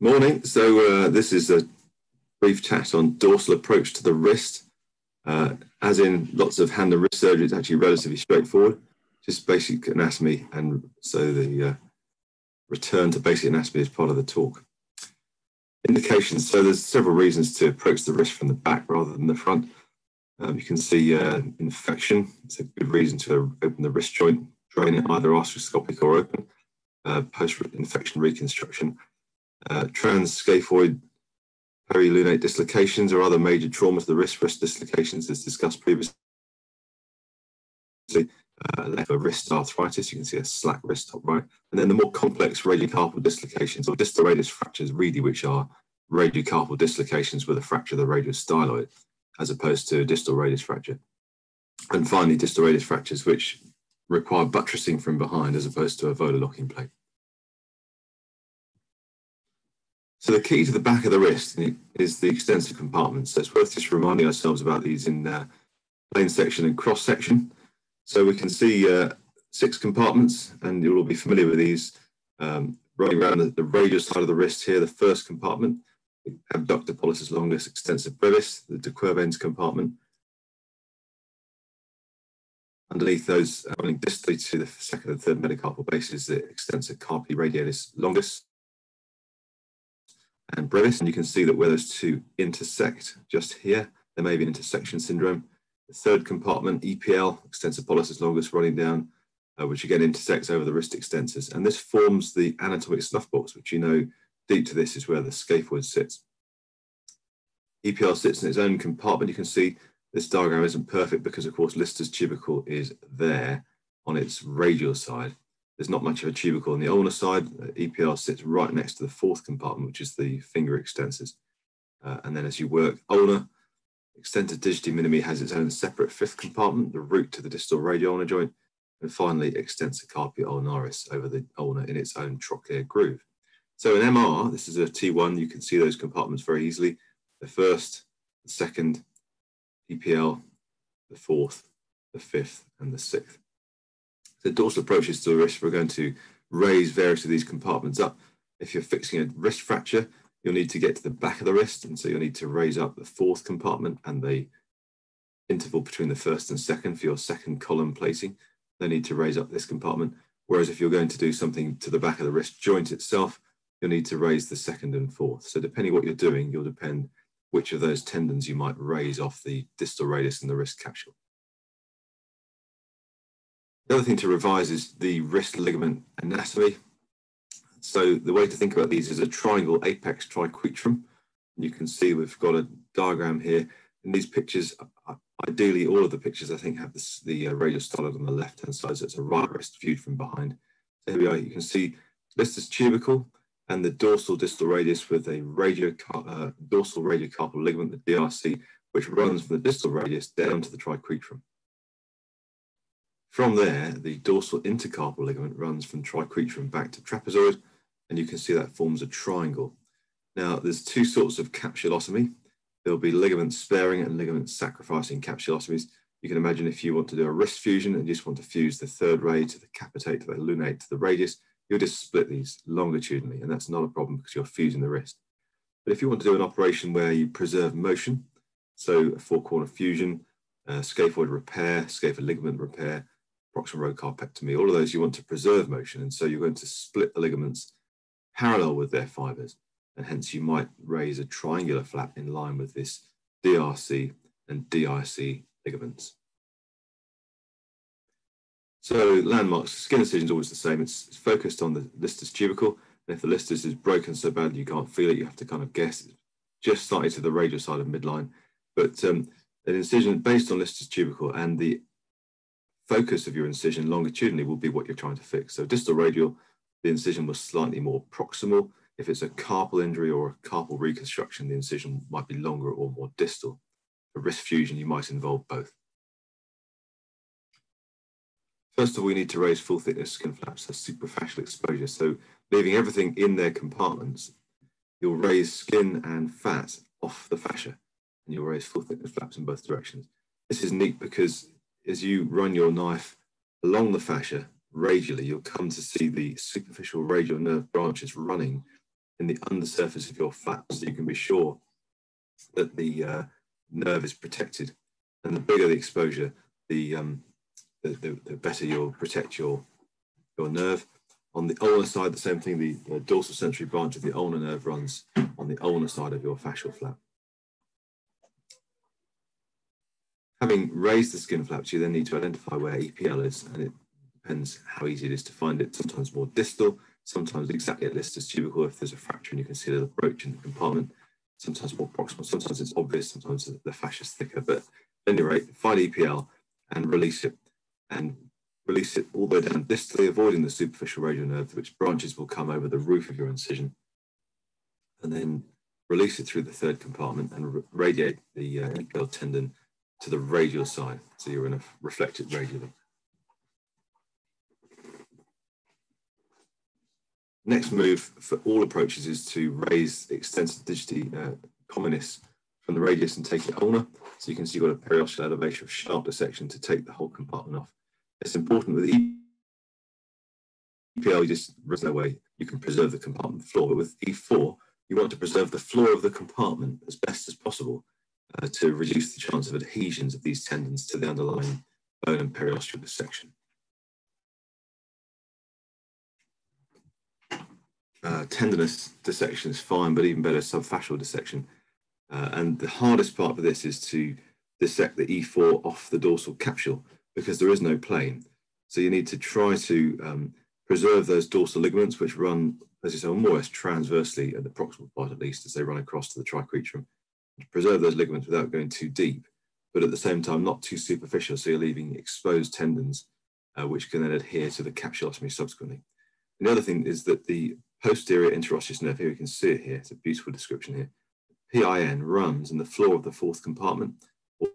Morning. So uh, this is a brief chat on dorsal approach to the wrist. Uh, as in lots of hand and wrist surgery, it's actually relatively straightforward. Just basic anatomy, and so the uh, return to basic anatomy is part of the talk. Indications. So there's several reasons to approach the wrist from the back rather than the front. Um, you can see uh, infection. It's a good reason to open the wrist joint, drain it either arthroscopic or open. Uh, post-infection reconstruction. Uh, trans-scaphoid perilunate dislocations or other major traumas, the wrist, wrist dislocations as discussed previously. Uh, left wrist arthritis, you can see a SLAC wrist top right. And then the more complex radiocarpal dislocations or distal radius fractures, really, which are radiocarpal dislocations with a fracture of the radius styloid, as opposed to distal radius fracture. And finally, distal radius fractures, which require buttressing from behind as opposed to a volar locking plate. So the key to the back of the wrist is the extensor compartment. So it's worth just reminding ourselves about these in uh, plane section and cross section. So we can see uh, six compartments, and you'll all be familiar with these. Um, running around the, the radial side of the wrist here, the first compartment, abductor pollicis longus extensor brevis, the de Quervain's compartment. Underneath those, uh, running distally to the second and third metacarpal bases, the extensor carpi radialis longus and brevis. And you can see that where those two intersect just here, there may be an intersection syndrome. The third compartment, EPL, extensor pollicis longus running down, uh, which again intersects over the wrist extensors. And this forms the anatomic snuff box, which you know deep to this is where the scaphoid sits. EPL sits in its own compartment. You can see this diagram isn't perfect because, of course, Lister's tubercle is there on its radial side. There's not much of a tubercle on the ulnar side. EPL sits right next to the fourth compartment, which is the finger extensors. Uh, and then as you work ulnar, extensor digiti minimi has its own separate fifth compartment, the root to the distal radial ulnar joint. And finally, extensor carpi ulnaris over the ulnar in its own trochlear groove. So in MR, this is a T1, you can see those compartments very easily. The first, the second, EPL, the fourth, the fifth, and the sixth. The dorsal approaches to the wrist, we're going to raise various of these compartments up. If you're fixing a wrist fracture, you'll need to get to the back of the wrist. And so you'll need to raise up the fourth compartment and the interval between the first and second for your second column placing. They need to raise up this compartment. Whereas if you're going to do something to the back of the wrist joint itself, you'll need to raise the second and fourth. So depending what you're doing, you'll depend which of those tendons you might raise off the distal radius and the wrist capsule. The other thing to revise is the wrist ligament anatomy. So the way to think about these is a triangle apex triquetrum. You can see we've got a diagram here. In these pictures, ideally all of the pictures I think have this, the uh, radial styloid on the left-hand side, so it's a right wrist viewed from behind. So here we are, you can see this is tubercle and the dorsal distal radius with a radio, uh, dorsal radiocarpal ligament, the DRC, which runs from the distal radius down to the triquetrum. From there, the dorsal intercarpal ligament runs from triquetrum back to trapezoid, and you can see that forms a triangle. Now, there's two sorts of capsulotomy. There'll be ligament sparing and ligament sacrificing capsulotomies. You can imagine if you want to do a wrist fusion and just want to fuse the third ray to the capitate to the lunate to the radius, you'll just split these longitudinally, and that's not a problem because you're fusing the wrist. But if you want to do an operation where you preserve motion, so a four corner fusion, uh, scaphoid repair, scaphoid ligament repair, proximal row carpectomy, all of those you want to preserve motion. And so you're going to split the ligaments parallel with their fibers. And hence you might raise a triangular flap in line with this DRC and DIC ligaments. So landmarks, skin incision is always the same. It's, it's focused on the Lister's tubercle. And if the Lister's is broken so badly you can't feel it, you have to kind of guess. It's just slightly to the radial side of midline. But um, an incision based on Lister's tubercle and the focus of your incision longitudinally will be what you're trying to fix. So distal radial, the incision was slightly more proximal. If it's a carpal injury or a carpal reconstruction, the incision might be longer or more distal. For wrist fusion, you might involve both. First of all, we need to raise full thickness skin flaps, so superficial exposure. So leaving everything in their compartments, you'll raise skin and fat off the fascia, and you'll raise full thickness flaps in both directions. This is neat because as you run your knife along the fascia radially, you'll come to see the superficial radial nerve branches running in the undersurface of your flap so you can be sure that the uh, nerve is protected. And the bigger the exposure, the, um, the, the, the, better you'll protect your, your nerve. On the ulnar side, the same thing, the, the dorsal sensory branch of the ulnar nerve runs on the ulnar side of your fascial flap. Having raised the skin flaps, you then need to identify where EPL is, and it depends how easy it is to find it. Sometimes more distal, sometimes exactly at Lister's tubercle if there's a fracture and you can see the brooch in the compartment. Sometimes more proximal, sometimes it's obvious, sometimes the fascia is thicker. But at any rate, find EPL and release it, and release it all the way down distally, avoiding the superficial radial nerve, which branches will come over the roof of your incision, and then release it through the third compartment and radiate the uh, EPL tendon to the radial side. So you're going to reflect it radially. Next move for all approaches is to raise extensor digiti uh, communis from the radius and take it ulnar. So you can see you've got a periosteal elevation of sharp dissection to take the whole compartment off. It's important with EPL, you just there's no way you can preserve the compartment floor, but with E4, you want to preserve the floor of the compartment as best as possible uh, to reduce the chance of adhesions of these tendons to the underlying bone and periosteal dissection. Uh, tendinous dissection is fine, but even better subfascial dissection. Uh, and the hardest part of this is to dissect the E4 off the dorsal capsule because there is no plane. So you need to try to um, preserve those dorsal ligaments, which run, as you say, more or less transversely at the proximal part at least, as they run across to the triquetrum preserve those ligaments without going too deep, but at the same time not too superficial, so you're leaving exposed tendons, uh, which can then adhere to the capsulotomy subsequently. And the other thing is that the posterior interosseous nerve, here you can see it here, it's a beautiful description here, PIN runs in the floor of the fourth compartment, or,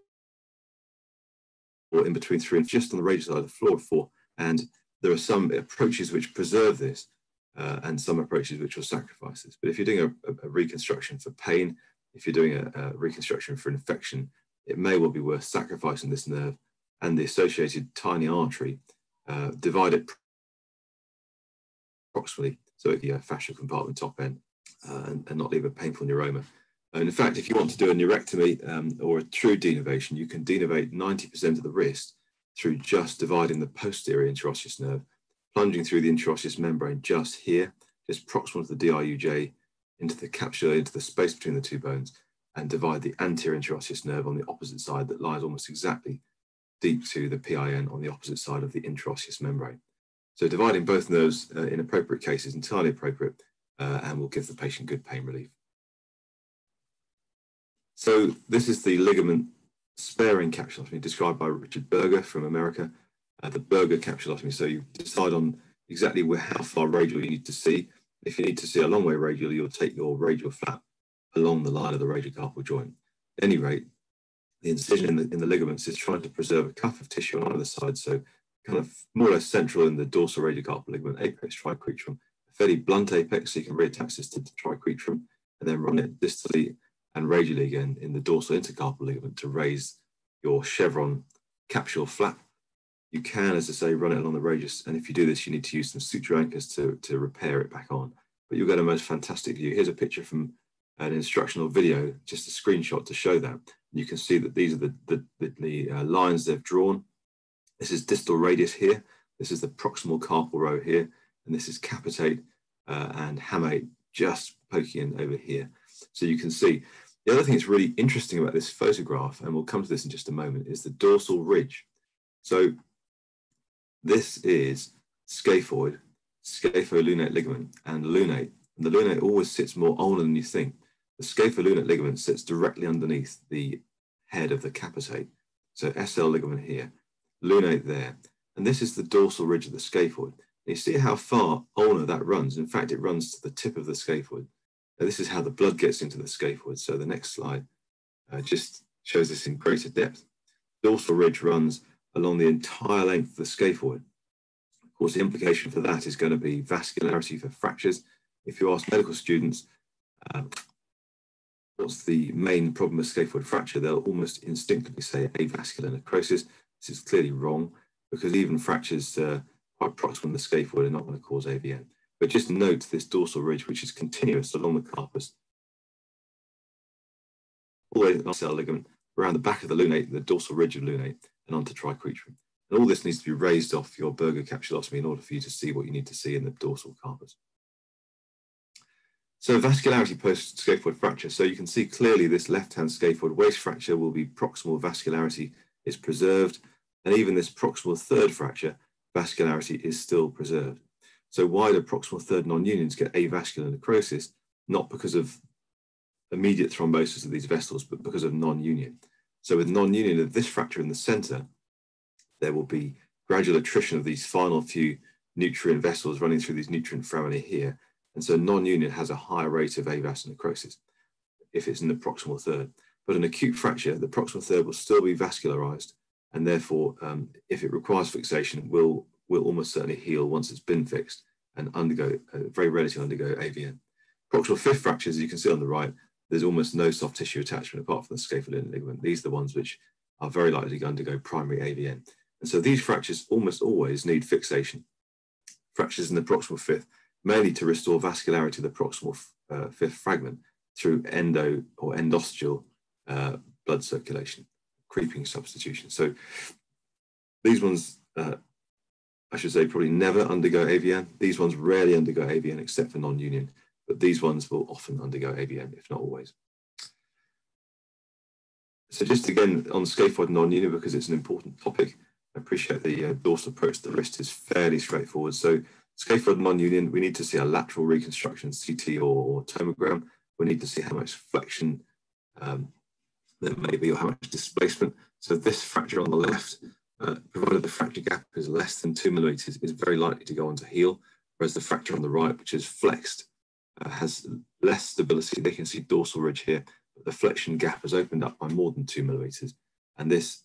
or in between three and just on the radius side of the floor of four, and there are some approaches which preserve this, uh, and some approaches which will sacrifice this. But if you're doing a, a, reconstruction for pain, if you're doing a, a, reconstruction for an infection, it may well be worth sacrificing this nerve and the associated tiny artery, uh, divide it proximally, so the uh, fascial compartment top end, uh, and, and, not leave a painful neuroma. And in fact, if you want to do a neurectomy um, or a true denervation, you can denervate 90% of the wrist through just dividing the posterior interosseous nerve, plunging through the interosseous membrane just here, just proximal to the DRUJ, into the capsula, into the space between the two bones, and divide the anterior interosseous nerve on the opposite side that lies almost exactly deep to the PIN on the opposite side of the interosseous membrane. So dividing both nerves uh, in appropriate cases is entirely appropriate uh, and will give the patient good pain relief. So this is the ligament sparing capsulotomy described by Richard Berger from America, uh, the Berger capsulotomy. So you decide on exactly where, how far radial you need to see if you need to see a long way radial, you'll take your radial flap along the line of the radiocarpal joint. At any rate, the incision in the, in the ligaments is trying to preserve a cuff of tissue on either side, so kind of more or less central in the dorsal radiocarpal ligament, apex triquetrum, a fairly blunt apex, so you can reattach this to the triquetrum and then run it distally and radially again in the dorsal intercarpal ligament to raise your chevron capsule flap you can, as I say, run it along the radius. And if you do this, you need to use some suture anchors to, to repair it back on. But you'll get a most fantastic view. Here's a picture from an instructional video, just a screenshot to show that. You can see that these are the, the, the, the uh, lines they've drawn. This is distal radius here. This is the proximal carpal row here. And this is capitate uh, and hamate just poking in over here. So you can see. The other thing that's really interesting about this photograph, and we'll come to this in just a moment, is the dorsal ridge. So this is scaphoid, scapholunate ligament, and lunate. And the lunate always sits more ulnar than you think. The scapholunate ligament sits directly underneath the head of the capitate. So SL ligament here, lunate there. And this is the dorsal ridge of the scaphoid. And you see how far ulnar that runs. In fact, it runs to the tip of the scaphoid. Now, this is how the blood gets into the scaphoid. So the next slide uh, just shows this in greater depth. Dorsal ridge runs along the entire length of the scaphoid. Of course, the implication for that is going to be vascularity for fractures. If you ask medical students, uh, what's the main problem with scaphoid fracture, they'll almost instinctively say avascular necrosis. This is clearly wrong because even fractures uh, quite proximal in the scaphoid are not going to cause AVN. But just note this dorsal ridge, which is continuous along the carpus, all the way to the ligament, around the back of the lunate, the dorsal ridge of lunate, and onto triquetrum. And all this needs to be raised off your Berger capsulotomy in order for you to see what you need to see in the dorsal carpus. So vascularity post-scaphoid fracture. So you can see clearly this left-hand scaphoid waist fracture will be proximal vascularity is preserved. And even this proximal third fracture, vascularity is still preserved. So why do proximal third non-unions get avascular necrosis? Not because of immediate thrombosis of these vessels, but because of non-union. So with non-union of this fracture in the center, there will be gradual attrition of these final few nutrient vessels running through these nutrient foramina here, and so non-union has a higher rate of avascular necrosis if it's in the proximal third. But an acute fracture, the proximal third will still be vascularized, and therefore, um, if it requires fixation, will will almost certainly heal once it's been fixed and undergo uh, very rarely undergo AVN. Proximal fifth fractures, as you can see on the right, there's almost no soft tissue attachment apart from the scaphoidal ligament. These are the ones which are very likely to undergo primary AVN. And so these fractures almost always need fixation. Fractures in the proximal fifth mainly to restore vascularity of the proximal uh, fifth fragment through endo or endosteal uh, blood circulation, creeping substitution. So these ones, uh, I should say, probably never undergo AVN. These ones rarely undergo AVN except for non-union, but these ones will often undergo AVN, if not always. So just again on scaphoid non-union, because it's an important topic, I appreciate the uh, dorsal approach to the wrist is fairly straightforward. So Scaphoid non-union, we need to see a lateral reconstruction, CT or, or tomogram. We need to see how much flexion um, there may be or how much displacement. So this fracture on the left, uh, provided the fracture gap is less than two millimeters, is very likely to go on to heal. Whereas the fracture on the right, which is flexed, has less stability. They can see dorsal ridge here, but the flexion gap has opened up by more than two millimeters. And this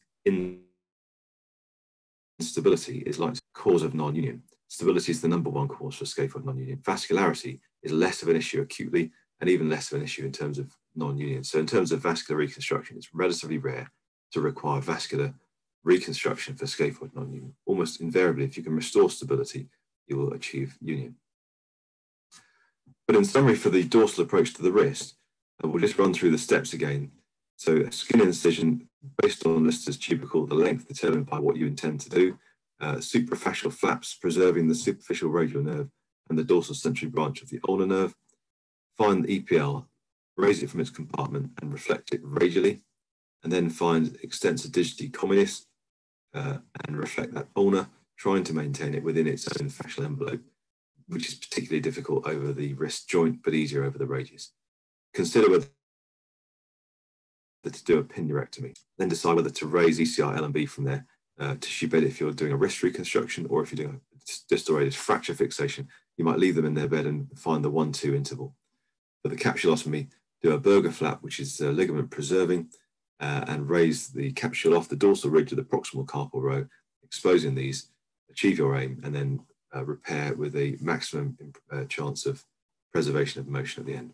instability is like cause of non-union. Stability is the number one cause for scaphoid non-union. Vascularity is less of an issue acutely and even less of an issue in terms of non-union. So in terms of vascular reconstruction, it's relatively rare to require vascular reconstruction for scaphoid non-union. Almost invariably, if you can restore stability, you will achieve union. But in summary, for the dorsal approach to the wrist, uh, we'll just run through the steps again. So a skin incision based on Lister's tubercle, the length determined by what you intend to do uh, suprafascial flaps preserving the superficial radial nerve and the dorsal sensory branch of the ulnar nerve. Find the EPL, raise it from its compartment and reflect it radially, and then find extensor digiti communis uh, and reflect that ulna, trying to maintain it within its own fascial envelope, which is particularly difficult over the wrist joint, but easier over the radius. Consider whether to do a pin pinurectomy, then decide whether to raise ECR LMB from there uh, tissue bed if you're doing a wrist reconstruction or if you're doing a distal radius fracture fixation, you might leave them in their bed and find the one-two interval. For the capsulotomy, do a Berger flap, which is uh, ligament preserving, uh, and raise the capsule off the dorsal ridge of the proximal carpal row, exposing these, achieve your aim, and then repair with a maximum uh, chance of preservation of motion at the end.